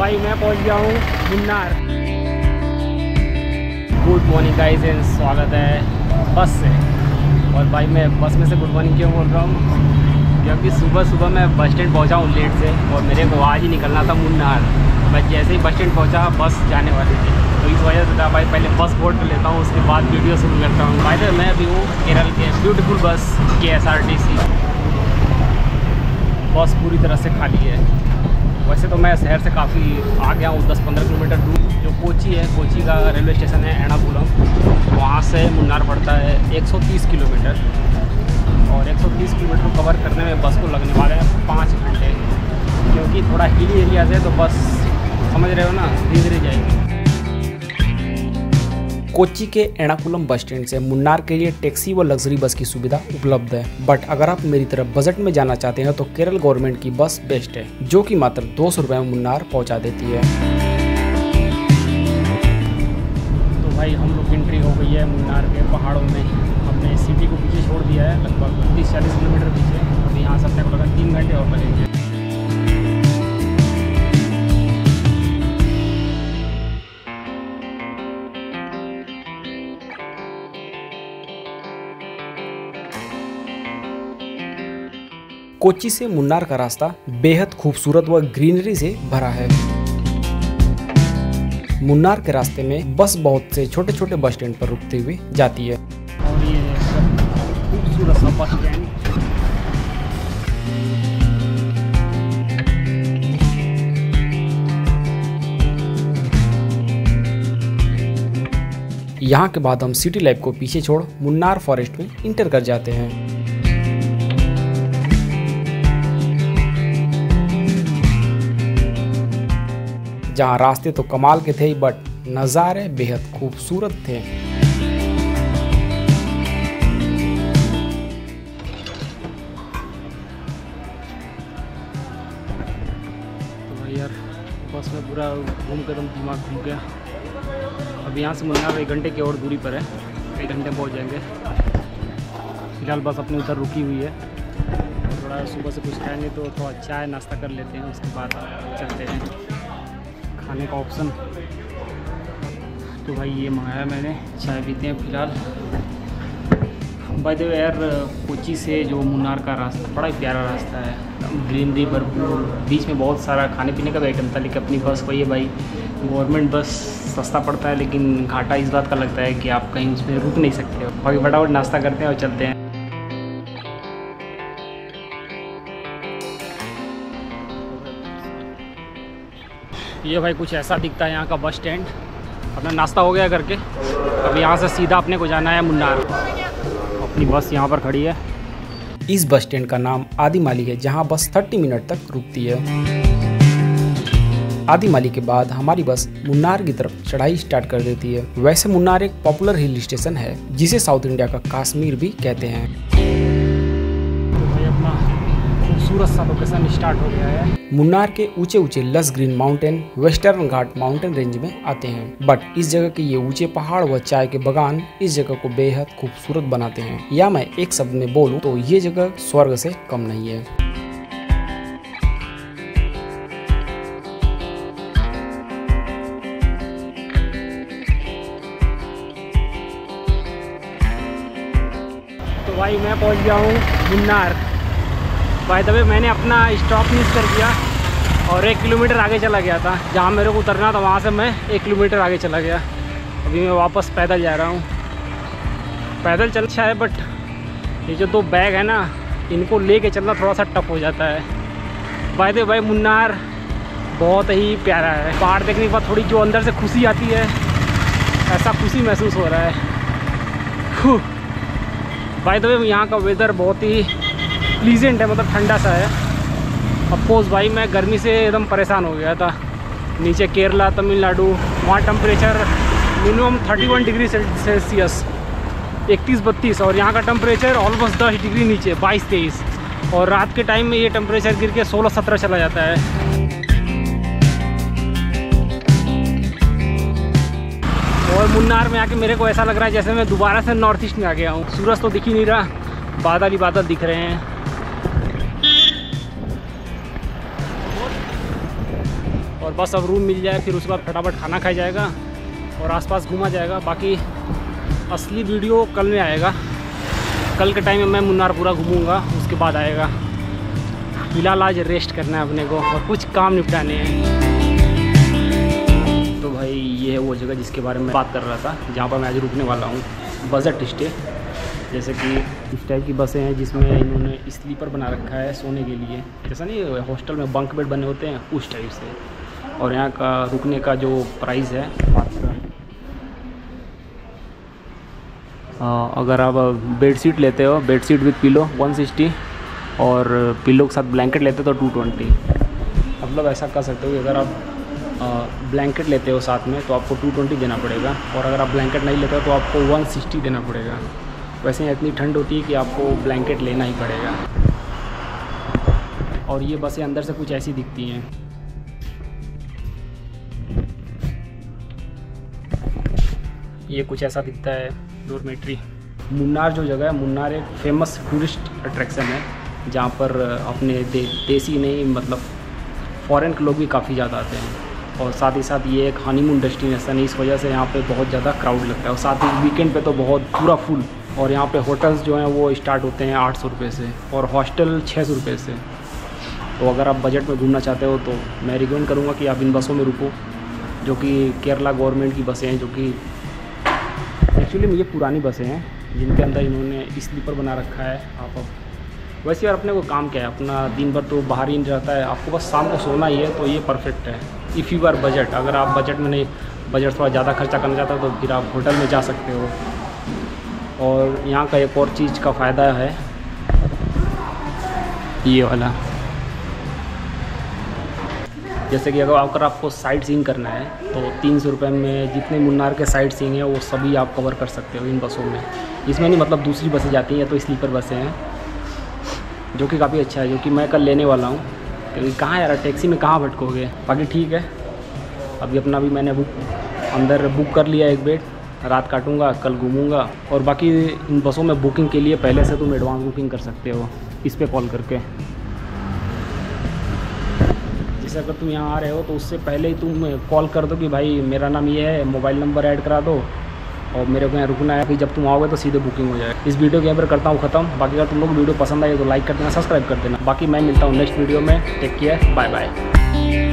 भाई, मैं पहुँच गया हूँ Munnar. Good morning guys and स्वागत है बस से। और भाई, मैं बस में से गुड मॉर्निंग क्यों बोल रहा हूँ? क्योंकि सुबह सुबह मैं बस स्टैंड पहुँचा हूँ लेट से, और मेरे को आज ही निकलना था मुन्नार। मैं जैसे ही बस स्टैंड पहुँचा, बस जाने वाली थी। तो इस वजह से था भाई, पहले बस बोर्ड कर लेता हूँ, उसके बाद वीडियो शुरू करता हूँ। भाई मैं अभी हूँ केरल के ब्यूटीफुल बस के एस आर टी सी बस पूरी तरह से खाली है। वैसे तो मैं शहर से काफ़ी आ गया हूँ, दस पंद्रह किलोमीटर दूर। जो कोची है, कोची का रेलवे स्टेशन है एर्नाकुलम। वहाँ से मुन्नार पड़ता है 130 किलोमीटर। और 130 किलोमीटर को कवर करने में बस को लगने वाले हैं पाँच घंटे। क्योंकि थोड़ा हिली एरियाज़ है तो बस, समझ रहे हो ना धीरे धीरे जाएगी। कोच्चि के एर्नाकुलम बस स्टैंड से मुन्नार के लिए टैक्सी व लग्जरी बस की सुविधा उपलब्ध है। बट अगर आप मेरी तरफ़ बजट में जाना चाहते हैं तो केरल गवर्नमेंट की बस बेस्ट है, जो कि मात्र दो सौ में मुन्नार पहुँचा देती है। तो भाई, हम लोग एंट्री हो गई है मुन्नार के पहाड़ों में। हमने सिटी को पीछे छोड़ दिया है, लगभग तीस चालीस किलोमीटर पीछे। अभी यहाँ से अपने को लगा तीन घंटे और लगेंगे कोच्चि से मुन्नार का रास्ता बेहद खूबसूरत व ग्रीनरी से भरा है। मुन्नार के रास्ते में बस बहुत से छोटे छोटे बस स्टैंड पर रुकते हुए जाती है। यहाँ के बाद हम सिटी लाइफ को पीछे छोड़ मुन्नार फॉरेस्ट में इंटर कर जाते हैं। जहाँ रास्ते तो कमाल के थे ही बट नज़ारे बेहद खूबसूरत थे। तो यार, बस में पूरा घूम कर दिमाग घूम गया। अब यहाँ से मुन्नार एक घंटे की और दूरी पर है, एक घंटे पहुँच जाएँगे। फ़िलहाल बस अपने उधर रुकी हुई है। थोड़ा सुबह से कुछ खाएँगे तो थोड़ा चाय नाश्ता कर लेते हैं, उसके बाद चलते हैं। खाने का ऑप्शन तो भाई ये मंगाया मैंने, चाय पीते हैं फ़िलहाल। बाय द यार, कोची से जो मुन्नार का रास्ता, बड़ा ही प्यारा रास्ता है। ग्रीनरी भरपूर बीच में बहुत सारा खाने पीने का भी आइटम था, लेकिन अपनी बस वही है भाई। गवर्नमेंट बस सस्ता पड़ता है, लेकिन घाटा इस बात का लगता है कि आप कहीं उसमें रुक नहीं सकते हो। बाकी फटाफट नाश्ता करते हैं और चलते हैं। ये भाई कुछ ऐसा दिखता है यहाँ का बस स्टैंड। अपना नाश्ता हो गया करके अब यहाँ से सीधा अपने को जाना है मुन्नार। अपनी बस यहाँ पर खड़ी है। इस बस स्टैंड का नाम आदिमाली है, जहाँ बस 30 मिनट तक रुकती है। आदिमाली के बाद हमारी बस मुन्नार की तरफ़ चढ़ाई स्टार्ट कर देती है। वैसे मुन्नार एक पॉपुलर हिल स्टेशन है, जिसे साउथ इंडिया का कश्मीर भी कहते हैं। खूबसूरत सा लोकेशन स्टार्ट हो गया है। मुन्नार के ऊँचे ऊँचे lush green mountain western Ghat mountain range में आते हैं। बट इस जगह के ये ऊँचे पहाड़ व चाय के बगान इस जगह को बेहद खूबसूरत बनाते हैं। या मैं एक शब्द में बोलूँ तो ये जगह स्वर्ग से कम नहीं है। तो भाई मैं पहुँच गया हूँ मुन्नार। द वे मैंने अपना स्टॉप मिस कर दिया और एक किलोमीटर आगे चला गया था। जहाँ मेरे को उतरना था, वहाँ से मैं एक किलोमीटर आगे चला गया। अभी मैं वापस पैदल जा रहा हूँ। पैदल चल अच्छा है बट ये जो दो बैग है ना, इनको ले लेके चलना थोड़ा सा टफ हो जाता है। बाय द भाई मुन्नार बहुत ही प्यारा है। पहाड़ देखने के बाद थोड़ी जो अंदर से खुशी आती है, ऐसा खुशी महसूस हो रहा है। बाय द यहाँ का वेदर बहुत ही प्लीजेंट है मतलब ठंडा सा है। अफकोर्स भाई, मैं गर्मी से एकदम परेशान हो गया था। नीचे केरला, तमिलनाडु, वहाँ टेम्परेचर मिनिमम 31 डिग्री सेल्सियस इकतीस बत्तीस, और यहाँ का टेम्परेचर ऑलमोस्ट दस डिग्री नीचे, बाईस तेईस। और रात के टाइम में ये टेम्परेचर गिर के सोलह सत्रह चला जाता है। और मुन्नार में आके मेरे को ऐसा लग रहा है जैसे मैं दोबारा से नॉर्थ ईस्ट में आ गया हूँ। सूरज तो दिख ही नहीं रहा, बादल ही बादल दिख रहे हैं। और बस अब रूम मिल जाए, फिर उसके बाद फटाफट खाना खाया जाएगा और आसपास घूमा जाएगा। बाकी असली वीडियो कल में आएगा। कल के टाइम में मैं मुन्नार पूरा घूमूँगा, उसके बाद आएगा। फ़िलहाल आज रेस्ट करना है अपने को और कुछ काम निपटाने हैं। तो भाई, ये है वो जगह जिसके बारे में बात कर रहा था, जहाँ पर मैं आज रुकने वाला हूँ। बजट स्टे जैसे कि इस टाइप की बसें हैं जिसमें इन्होंने स्लीपर बना रखा है सोने के लिए। जैसा नहीं हॉस्टल में बंक बेड बने होते हैं, उस टाइप से। और यहाँ का रुकने का जो प्राइस है। अगर आप बेड शीट लेते हो बेड शीट विथ पिलो 160 और पिलो के साथ ब्लैंकेट लेते हो तो 220 मतलब ऐसा कर सकते हो कि अगर आप ब्लैंकेट लेते हो साथ में तो आपको 220 देना पड़ेगा और अगर आप ब्लैंकेट नहीं लेते हो तो आपको 160 देना पड़ेगा। वैसे ही इतनी ठंड होती है कि आपको ब्लैंकेट लेना ही पड़ेगा। और ये बसें अंदर से कुछ ऐसी दिखती हैं। ये कुछ ऐसा दिखता है डोरमेट्री। मुन्नार जो जगह है मुन्नार एक फ़ेमस टूरिस्ट अट्रैक्शन है जहाँ पर अपने दे, देसी नहीं मतलब फॉरेन के लोग भी काफ़ी ज़्यादा आते हैं। और साथ ही साथ ये एक हनीमून डेस्टिनेशन है इस वजह से यहाँ पे बहुत ज़्यादा क्राउड लगता है। और साथ ही वीकेंड पे तो बहुत पूरा फुल और यहाँ पे होटल्स जो हैं वो स्टार्ट होते हैं आठ सौ रुपये से। और हॉस्टल छः सौ रुपये से। तो अगर आप बजट में घूमना चाहते हो तो मैं रिकमेंड करूँगा कि आप इन बसों में रुको जो कि केरला गवर्नमेंट की बसें हैं जो कि एक्चुअली में ये पुरानी बसें हैं, जिनके अंदर इन्होंने स्लीपर बना रखा है, आप वैसे यार, अपने को काम क्या है? अपना दिन भर तो बाहर ही रहता है। आपको बस शाम को सोना ही है तो ये परफेक्ट है। इफ़ यू आर बजट अगर आप बजट में नहीं बजट थोड़ा ज़्यादा खर्चा करना चाहते हो तो फिर आप होटल में जा सकते हो। और यहाँ का एक और चीज़ का फ़ायदा है, ये वाला। जैसे कि अगर अगर आपको साइट सीइंग करना है तो तीन सौ रुपये में जितने मुन्नार के साइट सीइंग हैं, वो सभी आप कवर कर सकते हो इन बसों में। इसमें नहीं मतलब दूसरी बसें जाती हैं या तो स्लीपर बसें हैं, जो कि काफ़ी अच्छा है, जो कि मैं कल लेने वाला हूँ। क्योंकि कहाँ यार टैक्सी में कहाँ भटकोगे? बाकी ठीक है। अभी अपना भी मैंने बुक अंदर बुक कर लिया एक बेड रात काटूँगा, कल घूमूँगा, और बाकी इन बसों में बुकिंग के लिए पहले से तुम एडवांस बुकिंग कर सकते हो, इस पर कॉल करके। जैसे अगर तुम यहाँ आ रहे हो तो उससे पहले ही तुम कॉल कर दो कि भाई मेरा नाम ये है मोबाइल नंबर ऐड करा दो और मेरे को यहाँ रुकना है। कि जब तुम आओगे तो सीधे बुकिंग हो जाए इस वीडियो के यहाँ पर करता हूँ खत्म। बाकी अगर तुम लोग वीडियो पसंद आए तो लाइक कर देना सब्सक्राइब कर देना। बाकी मैं मिलता हूँ नेक्स्ट वीडियो में। Take care bye bye